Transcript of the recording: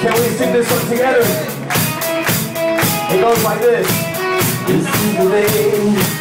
sing this one together. It goes like this. This is the day.